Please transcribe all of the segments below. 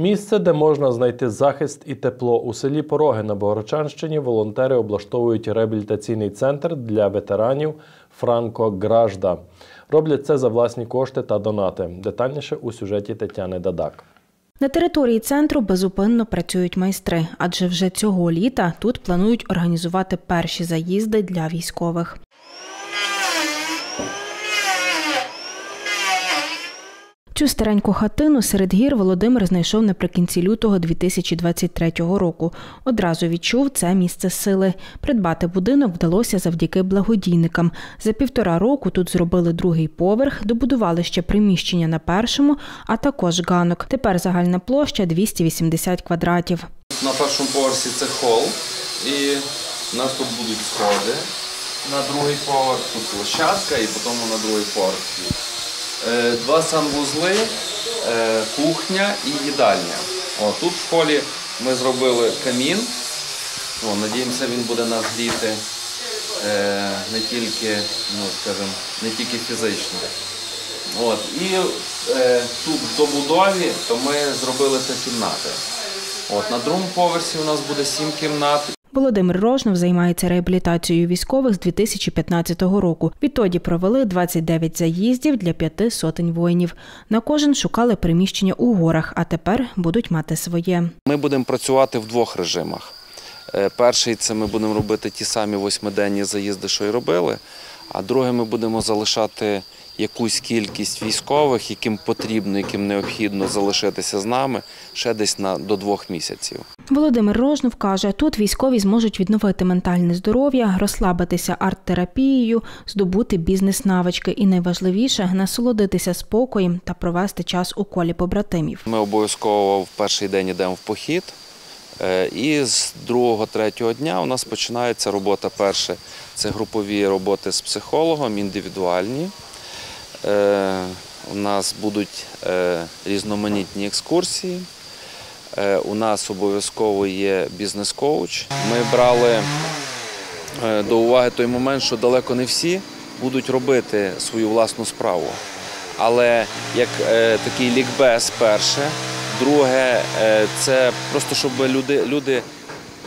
Місце, де можна знайти захист і тепло у селі Пороги на Богородчанщині, волонтери облаштовують реабілітаційний центр для ветеранів Франко Гражда. Роблять це за власні кошти та донати. Детальніше у сюжеті Тетяни Дадак. На території центру безупинно працюють майстри, адже вже цього літа тут планують організувати перші заїзди для військових. Цю стареньку хатину серед гір Володимир знайшов наприкінці лютого 2023 року. Одразу відчув це місце сили. Придбати будинок вдалося завдяки благодійникам. За півтора року тут зробили другий поверх, добудували ще приміщення на першому, а також ганок. Тепер загальна площа 280 квадратів. На першому поверсі це хол, і у нас тут будуть сходи. На другий поверх тут площадка і потім на другий поверх. Е, Два санвузли, е, кухня і їдальня. О, тут в холі ми зробили камін. О, надіємося, він буде нас гріти е, не тільки, ну, скажімо, не фізично. От. І е, тут в добудові то ми зробили це кімнати. От, на другому поверсі у нас буде сім кімнат. Володимир Рожнов займається реабілітацією військових з 2015 року. Відтоді провели 29 заїздів для п'яти сотень воїнів. На кожен шукали приміщення у горах, а тепер будуть мати своє. Ми будемо працювати в двох режимах. Е, Перший це ми будемо робити ті самі восьмиденні заїзди, що й робили. А друге, ми будемо залишати якусь кількість військових, яким потрібно, яким необхідно залишитися з нами ще десь на до двох місяців. Володимир Рожнов каже, тут військові зможуть відновити ментальне здоров'я, розслабитися арт-терапією, здобути бізнес-навички і найважливіше насолодитися спокоєм та провести час у колі побратимів. Ми обов'язково в перший день йдемо в похід. Е, І з другого-третього дня у нас починається робота перше. Це групові роботи з психологом, індивідуальні. Е, У нас будуть е, різноманітні екскурсії. У нас обов'язково є бізнес-коуч. Ми брали до уваги той момент, що далеко не всі будуть робити свою власну справу. Але як такий лікбез перше, друге, е, це просто щоб люди, люди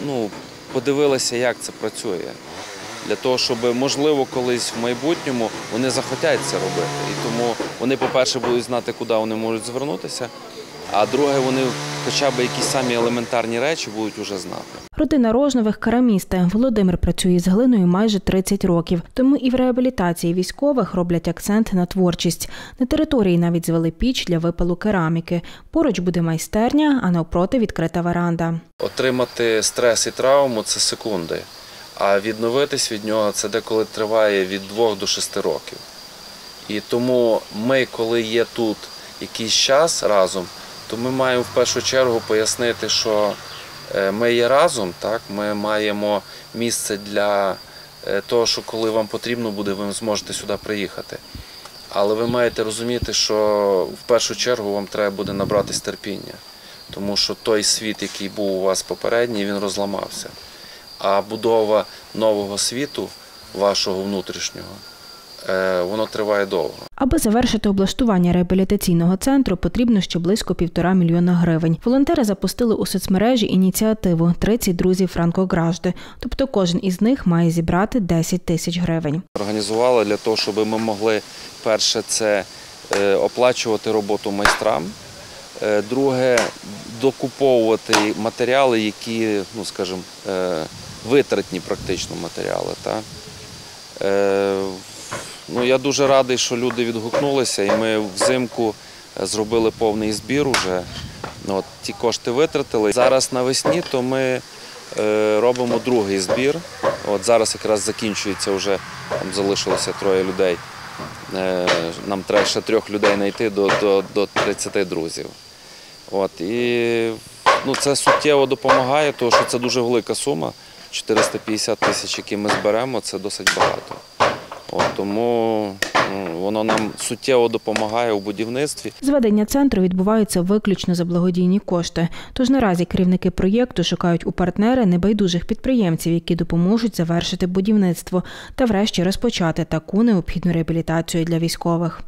ну, подивилися, як це працює. Для того, щоб можливо колись в майбутньому вони захотять це робити. І тому вони, по-перше, будуть знати, куди вони можуть звернутися, а друге, вони хоча б якісь самі елементарні речі будуть вже знати. Родина Рожнових керамісти. Володимир працює з глиною майже 30 років. Тому і в реабілітації військових роблять акцент на творчість. На території навіть звели піч для випалу кераміки. Поруч буде майстерня, а навпроти відкрита веранда. Отримати стрес і травму це секунди, а відновитись від нього це деколи триває від 2 до 6 років. І тому ми, коли є тут якийсь час разом, то ми маємо в першу чергу пояснити, що е, ми є разом, так? ми маємо місце для е, того, що коли вам потрібно буде, ви зможете сюди приїхати. Але ви маєте розуміти, що в першу чергу вам треба буде набратись терпіння, тому що той світ, який був у вас попередній, він розламався. А будова нового світу, вашого внутрішнього, воно триває довго. Аби завершити облаштування реабілітаційного центру, потрібно ще близько півтора мільйона гривень. Волонтери запустили у соцмережі ініціативу «30 друзів Франко Гражди. Тобто кожен із них має зібрати 10 тисяч гривень. Організували для того, щоб ми могли перше це е, оплачувати роботу майстрам. Е, Друге докуповувати матеріали, які, ну скажімо, е, витратні практично матеріали. Та? Е, Ну, я дуже радий, що люди відгукнулися, і ми взимку зробили повний збір уже. Ну, От, ті кошти витратили. Зараз навесні то ми е, робимо другий збір. От зараз якраз закінчується вже, там залишилося троє людей. Е, нам треба ще трьох людей знайти до, до, до 30 друзів. От, і ну, це суттєво допомагає, тому що це дуже велика сума. 450 тисяч, які ми зберемо, це досить багато. От, тому ну, воно нам суттєво допомагає у будівництві. Зведення центру відбувається виключно за благодійні кошти. Тож наразі керівники проєкту шукають у партнери небайдужих підприємців, які допоможуть завершити будівництво та врешті розпочати таку необхідну реабілітацію для військових.